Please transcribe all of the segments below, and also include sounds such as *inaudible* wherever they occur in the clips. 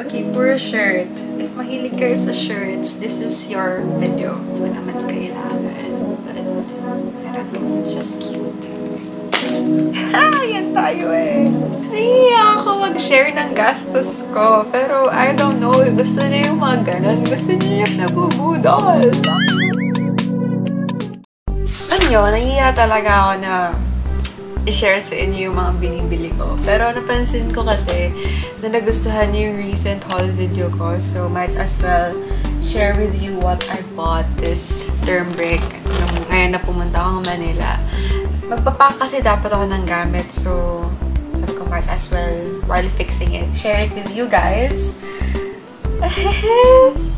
Okay, for a shirt. If mahilig kayo sa shirts, this is your video. Ko naman kailangan. But, I don't know, it's just cute. *laughs* Ah, yan tayo eh. Nahiya ako mag-share ng gastos ko. Pero, I don't know, gusto niya yung mga ganun. Gusto niya yung nabubudol. Alam nyo, nahiya talaga ako na i-share sa inyo yung mga binibili ko. Pero napansin ko kasi na nagustuhan niyo yung recent haul video ko. So, might as well share with you what I bought this term break nung ngayon na pumunta ako ng Manila. Magpapak kasi dapat ako ng gamit. So, sabi ko might as well while fixing it, share it with you guys. *laughs*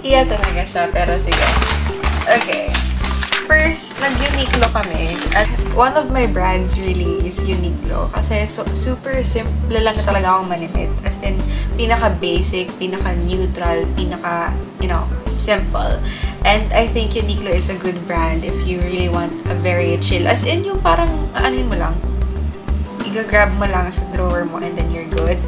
Iya talaga siya, pero sige. Okay. First, nag-Uniqlo kami. At one of my brands really is Uniqlo. Kasi so, super simple lang talaga akong manimit. As in, pinaka-basic, pinaka-neutral, pinaka, you know, simple. And I think Uniqlo is a good brand if you really want a very chill. As in, yung parang, ano mo lang, i-grab mo lang sa drawer mo and then you're good.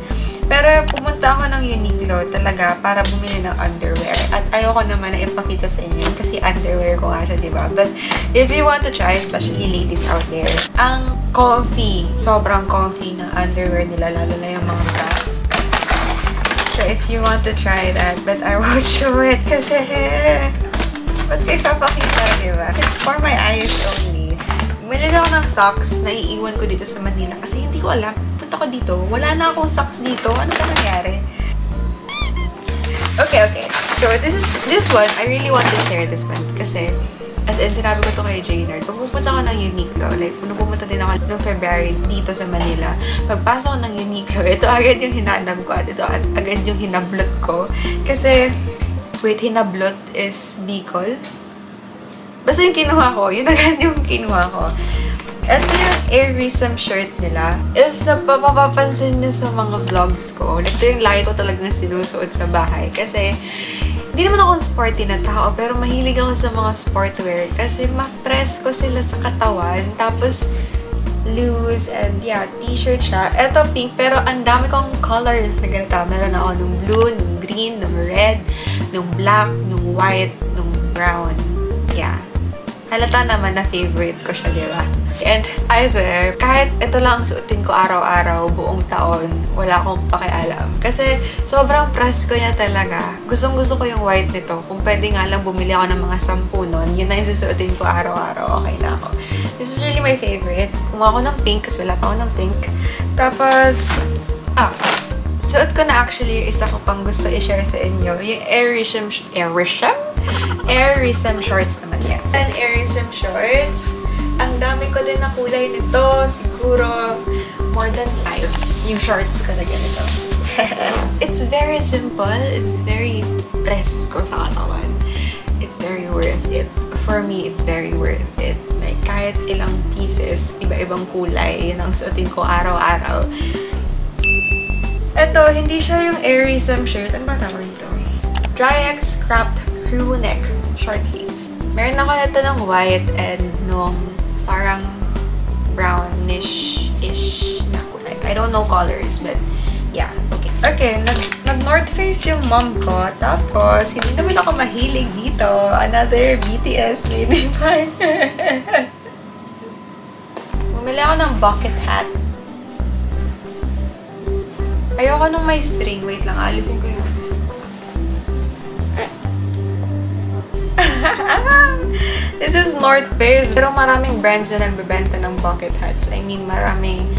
Pero pumunta ako ng Uniqlo talaga para bumili ng underwear. Ayoko naman na ipakita sa inyo kasi underwear ko nga siya, di ba? But if you want to try, especially ladies out there, ang comfy, sobrang comfy ng underwear nila, lalo na yung mga bra. So if you want to try that, but I won't *laughs* show it kasi ba't kayo papakita, di ba? It's for my eyes only. Bumili ako ng socks na iiwan ko dito sa Manila kasi hindi ko alam punta ko dito, wala na akong socks dito. Ano ba nangyari? Okay, okay. So, this is, this one, I really want to share this one. Kasi, as in, sinabi ko to kay Jaynard, pag pupunta ko ng Uniqlo, like, kung pupunta din ako noong February dito sa Manila, pagpasok ko ng Uniqlo, *laughs* ito agad yung hinanap ko at ito agad yung hinablot ko. Kasi, wait, hinablot is Bicol? Basta yung kinuha ko, yun agad yung kinuha ko. Ito yung Airism shirt nila. If napapapansin niyo sa mga vlogs ko, ito yung lagi ko talagang sinusuot sa bahay. Kasi, hindi naman ako sporty na tao, pero mahilig ako sa mga sportwear. Kasi, ma-press ko sila sa katawan. Tapos, loose and yeah, t-shirt siya. Ito pink, pero ang dami kong colors na ganito. Meron ako nung blue, nung green, nung red, nung black, nung white, nung brown. Yeah. Halata naman na favorite ko siya, di ba? And I swear, kahit ito lang ang suotin ko araw-araw, buong taon, wala akong pakialam. Kasi sobrang press ko niya talaga. Gustong gusto ko yung white nito. Kung pwede nga lang bumili ako ng mga sampu nun, yun na yung susuotin ko araw-araw. Okay na ako. This is really my favorite. Kumuha ako ng pink kasi wala pa ako ng pink. Tapos, ah, suot ko na actually isa ko pang gusto i-share sa inyo. Yung Airism, Airism? Airism shorts naman yan. And Airism shorts, ang dami ko din na kulay nito. Siguro, more than five. Yung shorts ko na ganito. *laughs* it's very simple. It's very presko sa katawan. It's very worth it. For me, it's very worth it. Like, kahit ilang pieces, iba-ibang kulay, yun ang suotin ko araw-araw. Ito, hindi siya yung airism shirt. Ano ba tawag ito? Dry X Cropped Crew Neck Short Sleeve. Meron ako nito ng white and nung parang brownish-ish na kulay. I don't know colors, but yeah, okay. Okay, nag, nag Face yung mom ko. Tapos, hindi naman ako mahilig dito. Another BTS pie. *laughs* Bumili ako ng bucket hat. Ayoko nung may string. Wait lang, alisin ko yung *laughs* This is North Face. Pero maraming brands na nagbebenta ng bucket hats. I mean, maraming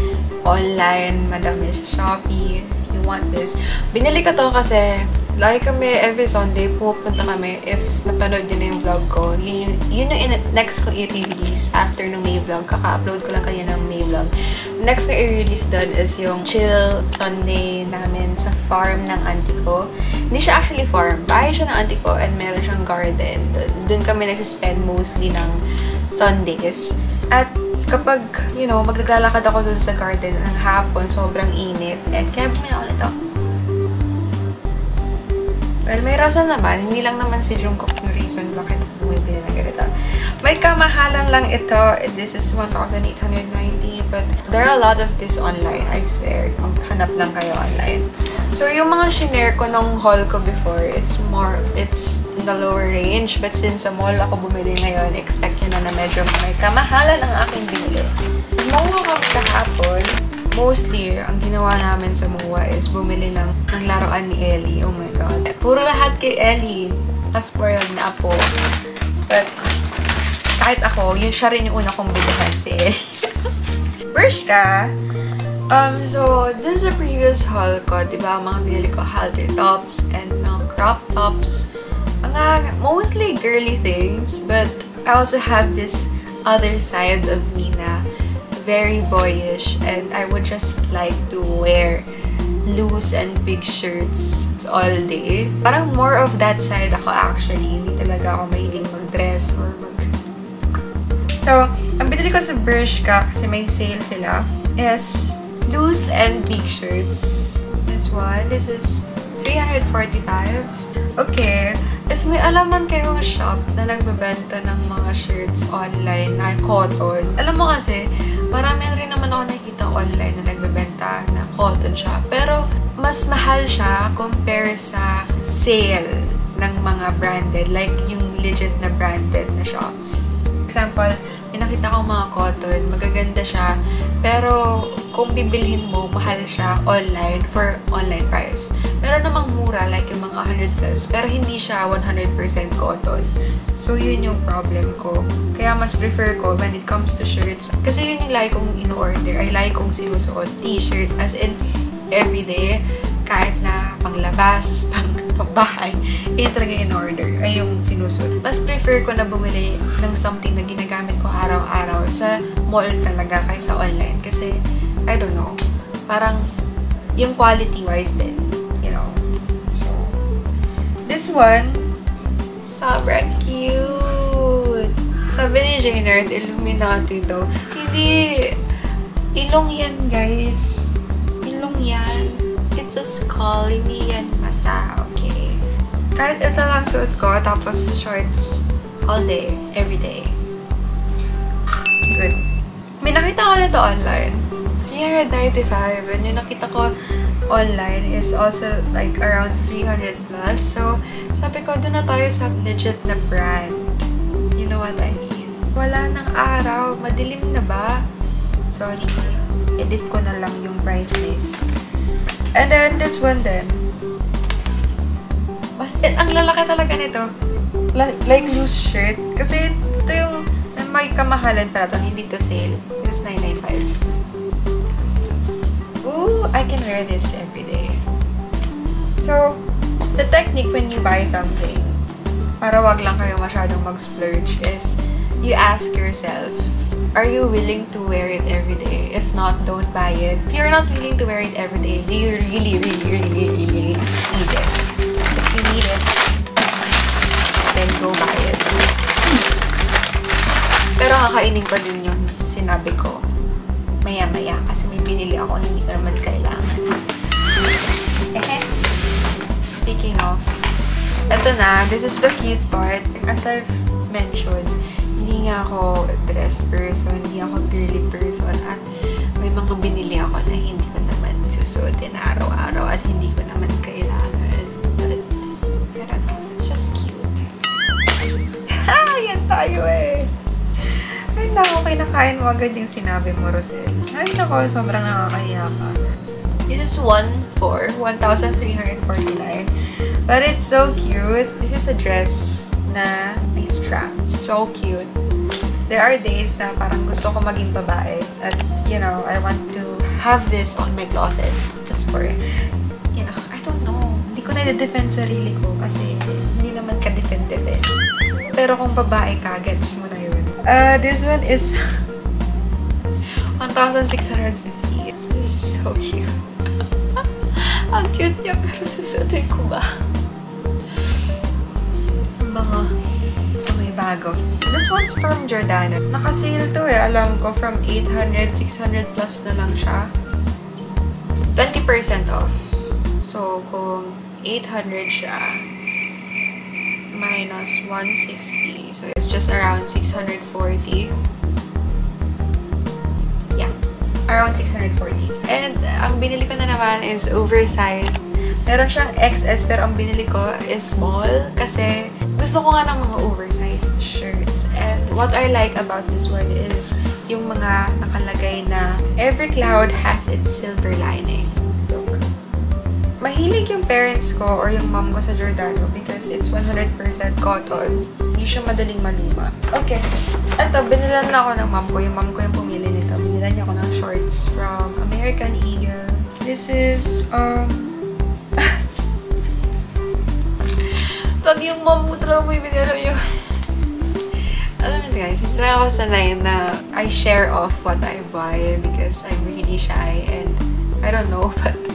online, madami sa Shopee. You want this. Binili ko to kasi lagi kami every Sunday pupunta kami if napanood nyo na yung vlog ko. Yun yung, yun yung next ko i-release after ng May vlog. Kaka-upload ko lang kanina ng May vlog. Next ko i-release doon is yung chill Sunday namin sa farm ng auntie ko. Hindi siya actually farm. Bahay siya ng auntie ko and meron siyang garden. Doon, kami nag-spend mostly ng Sundays. At kapag, you know, maglalakad ako doon sa garden ng hapon, sobrang init. And kaya bumili ako nito. Well, may rason naman. Hindi lang naman si Jungkook yung reason bakit bumibili na ganito. May kamahalan lang ito. This is 1,890 but there are a lot of this online, I swear. Kung hanap lang kayo online. So, yung mga shinare ko nung haul ko before, it's more, it's in the lower range. But since sa mall ako bumili ngayon, expect nyo na na medyo may kamahalan ang aking binili. Mawa kami kahapon, mostly, ang ginawa namin sa MUA is bumili ng, ng laruan ni Ellie. Oh my God. Puro lahat kay Ellie. Ka-spoiled na po. But, kahit ako, yun siya rin yung una kong bilihan si Ellie. *laughs* Bershka! Um, so, dun sa previous haul ko, di ba, mga binili ko halter tops and mga crop tops. Mga mostly girly things, but I also have this other side of me na very boyish and I would just like to wear loose and big shirts all day. Parang more of that side ako actually. Hindi talaga ako mahiling mag-dress or mag... So, ang binili ko sa Bershka kasi may sale sila is loose and big shirts. This one, this is 345. Okay, if may alaman kayong shop na nagbebenta ng mga shirts online na cotton, alam mo kasi, marami rin naman ako nakikita online na nagbebenta na cotton siya. Pero, mas mahal siya compare sa sale ng mga branded, like yung legit na branded na shops. Example, may nakita akong mga cotton, magaganda siya, pero kung bibilhin mo, mahal siya online for online price. Meron namang mura, like yung mga 100 plus, pero hindi siya 100% cotton. So, yun yung problem ko. Kaya mas prefer ko when it comes to shirts. Kasi yun yung like kong in-order. I like kong sinusuot t-shirt as in everyday. Kahit na panglabas, *laughs* pang pagbahay, yun talaga in-order. Ay yung sinusuot. Mas prefer ko na bumili ng something na ginagamit ko araw-araw sa mall talaga kaysa online. Kasi, I don't know, parang yung quality-wise din, you know. So, this one, sobrang cute! Sabi ni Jaynard, Illuminati daw. Hindi, ilong yan, guys. Ilong yan. It's a skull, hindi yan mata, okay? Kahit ito lang suot ko, tapos shorts all day, every day. Good. May nakita ko nito online. 395. And yung nakita ko online is also like around 300 plus. So, sabi ko, doon na tayo sa legit na brand. You know what I mean? Wala nang araw. Madilim na ba? Sorry. Edit ko na lang yung brightness. And then, this one then. Mas, eh, ang lalaki talaga nito. Like, loose shirt. Kasi ito yung may kamahalan pala to. Hindi to sale. It's 995. Ooh, I can wear this every day. So, the technique when you buy something, para wag lang kayo masyadong mag-splurge, is you ask yourself, are you willing to wear it every day? If not, don't buy it. If you're not willing to wear it every day, do you really, really, really, really need it? Need it, then go buy it. Pero kakainin ko din yung sinabi ko maya-maya kasi may binili ako hindi ko naman kailangan. Ehe. Speaking of, eto na, this is the cute part. As I've mentioned, hindi nga ako dress person, hindi ako girly person, at may mga binili ako na hindi ko naman susuotin araw-araw at hindi ko naman tayo eh! Ay, naku, kinakain mo agad yung sinabi mo, Rosel. Ay, naku, sobrang nakakahiya ka. This is 1 for 1,349. But it's so cute. This is a dress na these straps. So cute. There are days na parang gusto ko maging babae. At, you know, I want to have this on my closet. Just for, you know, I don't know. Hindi ko na-defend sarili ko kasi Pero kung babae ka, gets mo na yun. Uh, this one is 1,650. This is so cute. *laughs* Ang cute niya, pero susutin ko ba? Oh, may bago. This one's from Giordano. Naka-sale to eh. Alam ko, from 800, 600 plus na lang siya. 20% off. So, kung 800 siya, minus 160. So, it's just around 640. Yeah. Around 640. And ang binili ko na naman is oversized. Meron siyang XS pero ang binili ko is small kasi gusto ko nga ng mga oversized shirts. And what I like about this one is yung mga nakalagay na every cloud has its silver lining. Mahilig yung parents ko or yung mom ko sa Giordano because it's 100% cotton. Hindi siya madaling maluma. Okay. Ito, binilan na ako ng mom ko. Yung mom ko yung pumili nito. Binilan niya ako ng shorts from American Eagle. This is, um, *laughs* pag yung mom mo talaga may binila yung alam mo guys, hindi talaga ako sanay na I share off what I buy because I'm really shy and I don't know, *laughs* but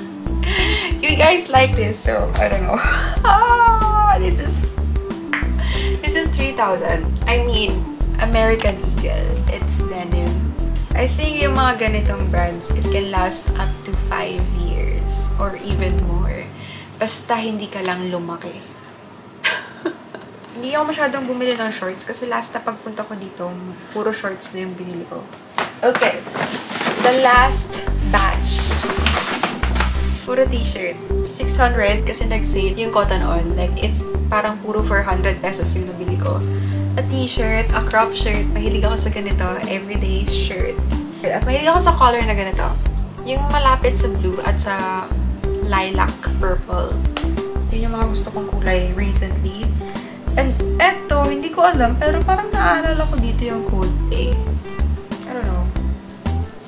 you guys like this, so I don't know. *laughs* ah, this is this is 3,000. I mean, American Eagle. It's denim. I think yung mga ganitong brands, it can last up to 5 years or even more. Basta hindi ka lang lumaki. *laughs* Hindi ako masyadong bumili ng shorts kasi last na pagpunta ko dito, puro shorts na yung binili ko. Okay. The last batch. Puro t-shirt. 600 kasi nag-sale yung cotton on. Like, it's parang puro 400 pesos yung nabili ko. A t-shirt, a crop shirt. Mahilig ako sa ganito. Everyday shirt. At mahilig ako sa color na ganito. Yung malapit sa blue at sa lilac purple. Yun yung mga gusto kong kulay recently. And eto, hindi ko alam, pero parang naaalala ko dito yung code A. I don't know.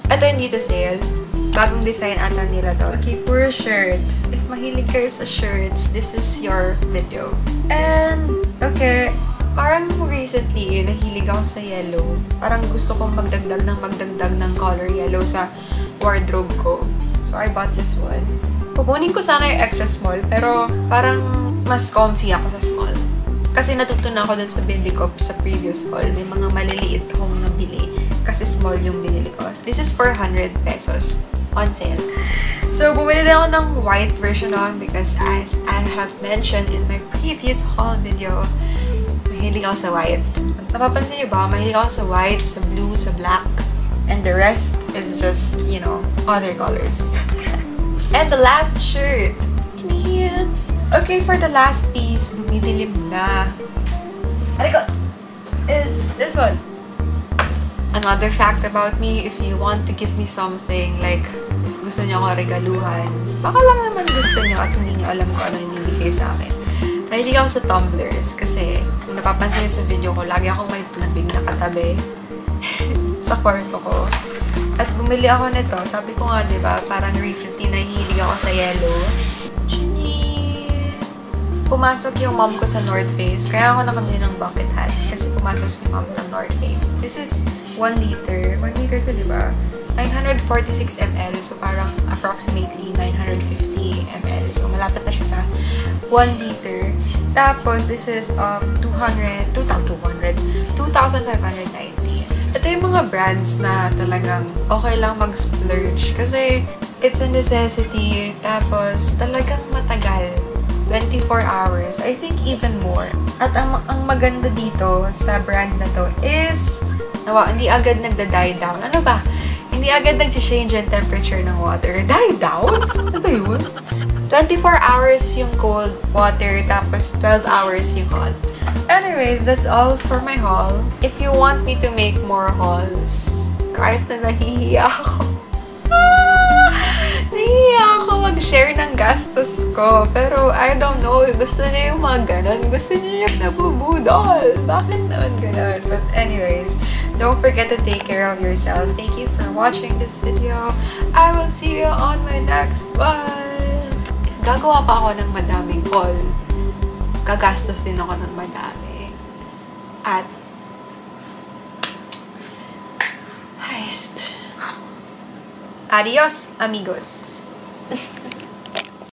Ito yung dito sale. Bagong design ata nila to. Okay, puro shirt. If mahilig kayo sa shirts, this is your video. And, okay, parang recently, nahilig ako sa yellow. Parang gusto kong magdagdag ng magdagdag ng color yellow sa wardrobe ko. So, I bought this one. Kukunin ko sana yung extra small, pero parang mas comfy ako sa small. Kasi natutunan ako dun sa binili ko sa previous haul. May mga maliliit akong nabili kasi small yung binili ko. This is 400 pesos on sale. So, bumili din ako ng white version on because as I have mentioned in my previous haul video, mahilig ako sa white. Napapansin niyo ba? Mahilig ako sa white, sa blue, sa black. And the rest is just, you know, other colors. *laughs* And the last shirt. Cute! Okay, for the last piece, dumidilim na. Aliko! Is this one. Another fact about me, if you want to give me something, like, gusto niyo ako regaluhan, baka lang naman gusto niyo at hindi niyo alam kung ano yung ibigay sa akin. Mahilig ako sa tumblers kasi kung napapansin niyo sa video ko, lagi akong may tubig na katabi *laughs* sa kwarto ko. At bumili ako nito. Sabi ko nga, di ba, parang recently nahihilig ako sa yellow. Pumasok yung mom ko sa North Face. Kaya ako nakabili ng bucket hat. Kasi pumasok si mom ng North Face. This is 1 liter. 1 liter to, di ba? 946 ml. So, parang approximately 950 ml. So, malapit na siya sa 1 liter. Tapos, this is um, 200, 2,200, 2,590. Ito yung mga brands na talagang okay lang mag-splurge. Kasi, it's a necessity. Tapos, talagang matagal. 24 hours. I think even more. At ang, ang maganda dito sa brand na to is, nawa, hindi agad nagda-die down. Ano ba? Hindi agad nag-change yung temperature ng water. *laughs* Die down? Ano ba yun? 24 hours yung cold water, tapos 12 hours yung hot. Anyways, that's all for my haul. If you want me to make more hauls, kahit na nahihiya ako, *laughs* Nahihiya ako mag-share ng gastos ko. Pero, I don't know, gusto niya yung mga ganon. Gusto niya yung nabubudol. Bakit naman ganon? But anyways, don't forget to take care of yourselves. Thank you for watching this video. I will see you on my next one. If gagawa pa ako ng madaming haul, gagastos din ako ng madami. At, Adiós, amigos. *laughs*